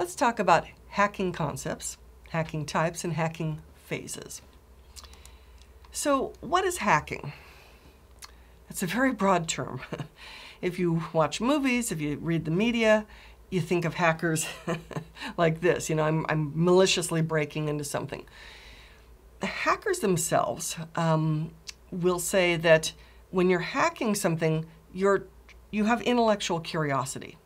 let's talk about hacking concepts, hacking types, and hacking phases. So, what is hacking? It's a very broad term. if you watch movies, if you read the media, you think of hackers like this. You know, I'm, I'm, maliciously breaking into something. Hackers themselves um, will say that when you're hacking something, you're, you have intellectual curiosity.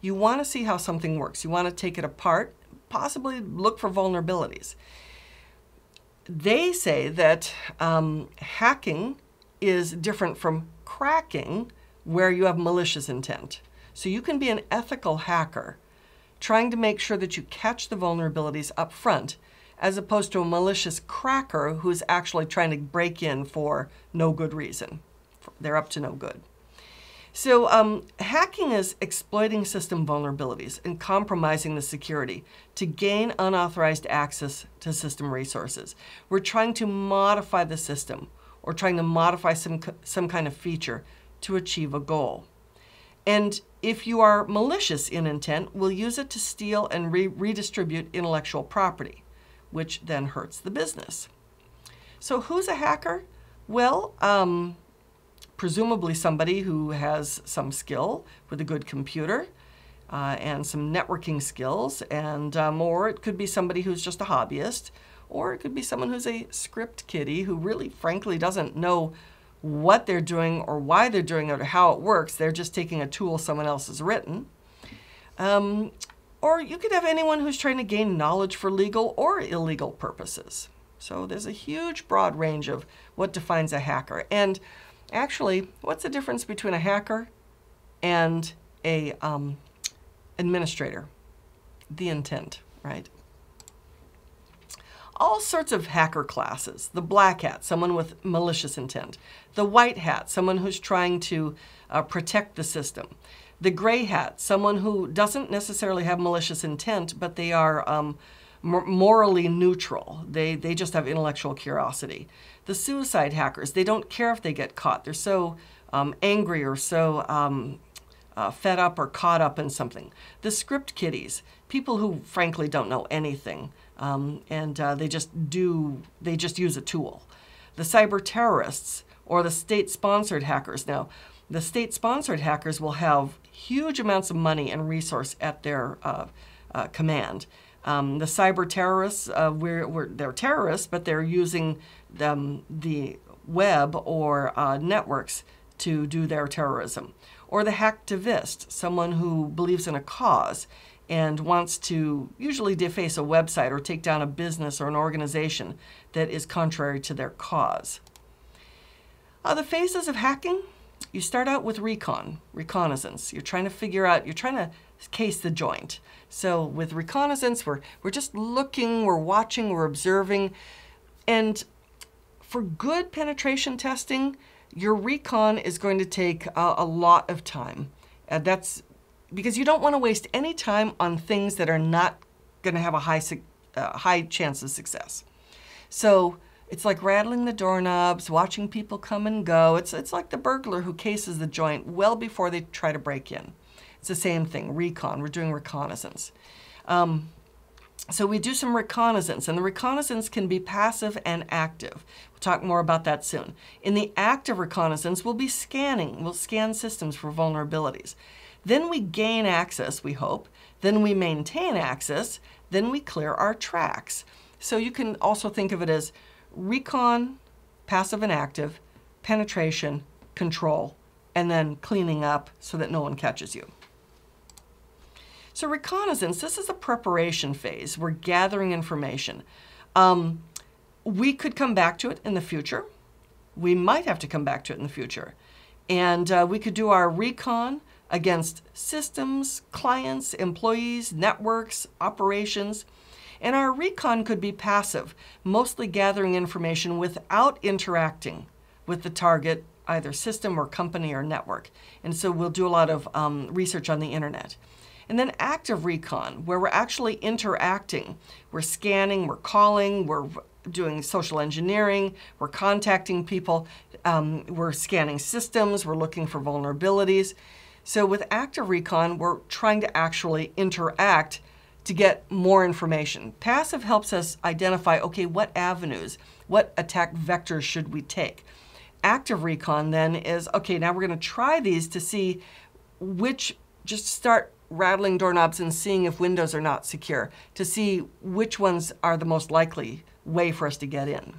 You want to see how something works. You want to take it apart, possibly look for vulnerabilities. They say that um, hacking is different from cracking, where you have malicious intent. So you can be an ethical hacker trying to make sure that you catch the vulnerabilities up front, as opposed to a malicious cracker who's actually trying to break in for no good reason. They're up to no good. So um, hacking is exploiting system vulnerabilities and compromising the security to gain unauthorized access to system resources. We're trying to modify the system or trying to modify some, some kind of feature to achieve a goal. And if you are malicious in intent, we'll use it to steal and re redistribute intellectual property, which then hurts the business. So who's a hacker? Well, um, presumably somebody who has some skill with a good computer uh, and some networking skills, and um, or it could be somebody who's just a hobbyist or it could be someone who's a script kiddie who really, frankly, doesn't know what they're doing or why they're doing it or how it works. They're just taking a tool someone else has written. Um, or you could have anyone who's trying to gain knowledge for legal or illegal purposes. So there's a huge broad range of what defines a hacker. And actually, what's the difference between a hacker and a um, administrator? The intent, right? all sorts of hacker classes. The black hat, someone with malicious intent. The white hat, someone who's trying to uh, protect the system. The gray hat, someone who doesn't necessarily have malicious intent, but they are um, morally neutral. They, they just have intellectual curiosity. The suicide hackers, they don't care if they get caught. They're so um, angry or so um, uh, fed up or caught up in something. The script kiddies, people who frankly don't know anything um, and uh, they just do, they just use a tool. The cyber terrorists or the state-sponsored hackers. Now, the state-sponsored hackers will have huge amounts of money and resource at their uh, uh, command. Um, the cyber terrorists, uh, we're, we're, they're terrorists, but they're using the web or uh, networks to do their terrorism. Or the hacktivist, someone who believes in a cause and wants to usually deface a website or take down a business or an organization that is contrary to their cause. Uh, the phases of hacking, you start out with recon, reconnaissance. You're trying to figure out, you're trying to case the joint. So with reconnaissance, we're, we're just looking, we're watching, we're observing. And for good penetration testing, your recon is going to take a, a lot of time. Uh, that's because you don't want to waste any time on things that are not going to have a high, uh, high chance of success. So it's like rattling the doorknobs, watching people come and go. It's, it's like the burglar who cases the joint well before they try to break in. It's the same thing, recon. We're doing reconnaissance. Um, so we do some reconnaissance, and the reconnaissance can be passive and active. We'll talk more about that soon. In the active reconnaissance, we'll be scanning. We'll scan systems for vulnerabilities. Then we gain access, we hope. Then we maintain access. Then we clear our tracks. So you can also think of it as recon, passive and active, penetration, control, and then cleaning up so that no one catches you. So reconnaissance, this is a preparation phase. We're gathering information. Um, we could come back to it in the future. We might have to come back to it in the future. And uh, we could do our recon against systems, clients, employees, networks, operations. And our recon could be passive, mostly gathering information without interacting with the target, either system or company or network. And so we'll do a lot of um, research on the internet. And then active recon, where we're actually interacting. We're scanning, we're calling, we're doing social engineering, we're contacting people, um, we're scanning systems, we're looking for vulnerabilities. So with active recon, we're trying to actually interact to get more information. Passive helps us identify okay, what avenues, what attack vectors should we take? Active recon then is okay, now we're going to try these to see which, just start rattling doorknobs and seeing if windows are not secure to see which ones are the most likely way for us to get in.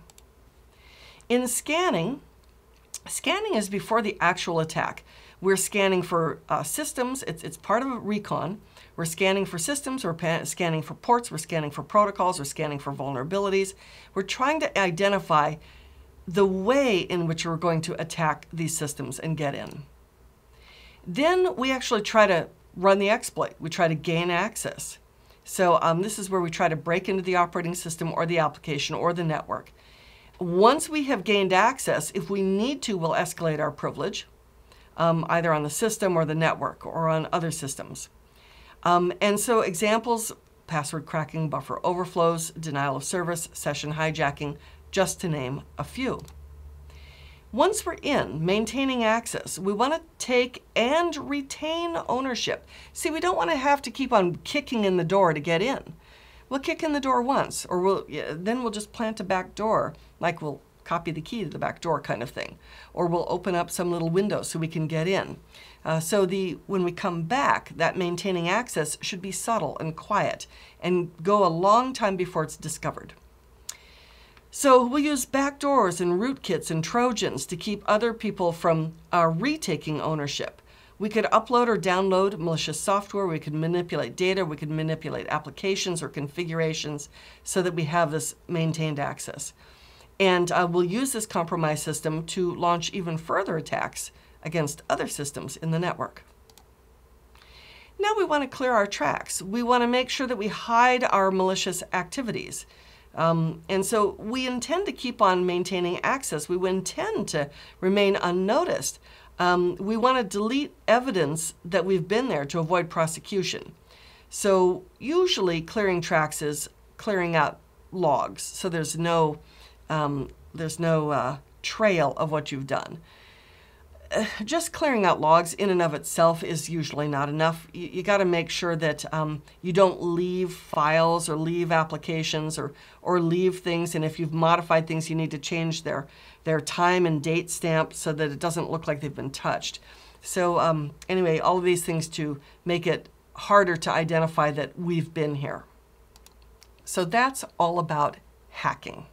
In scanning, scanning is before the actual attack. We're scanning for uh, systems, it's, it's part of a recon. We're scanning for systems, we're scanning for ports, we're scanning for protocols, we're scanning for vulnerabilities. We're trying to identify the way in which we're going to attack these systems and get in. Then we actually try to run the exploit. We try to gain access. So um, this is where we try to break into the operating system or the application or the network. Once we have gained access, if we need to, we'll escalate our privilege, um, either on the system or the network or on other systems. Um, and so examples, password cracking, buffer overflows, denial of service, session hijacking, just to name a few. Once we're in, maintaining access, we want to take and retain ownership. See, we don't want to have to keep on kicking in the door to get in. We'll kick in the door once, or we'll, then we'll just plant a back door, like we'll copy the key to the back door kind of thing. Or we'll open up some little window so we can get in. Uh, so the when we come back, that maintaining access should be subtle and quiet and go a long time before it's discovered. So we'll use backdoors and rootkits and trojans to keep other people from uh, retaking ownership. We could upload or download malicious software, we could manipulate data, we could manipulate applications or configurations so that we have this maintained access. And uh, we'll use this compromise system to launch even further attacks against other systems in the network. Now we want to clear our tracks. We want to make sure that we hide our malicious activities. Um, and so we intend to keep on maintaining access. We intend to remain unnoticed. Um, we want to delete evidence that we've been there to avoid prosecution. So usually clearing tracks is clearing out logs. So there's no, um, there's no uh, trail of what you've done. just clearing out logs in and of itself is usually not enough. You, you got to make sure that um, you don't leave files or leave applications or, or leave things. And if you've modified things, you need to change their, their time and date stamp so that it doesn't look like they've been touched. So um, anyway, all of these things to make it harder to identify that we've been here. So that's all about hacking.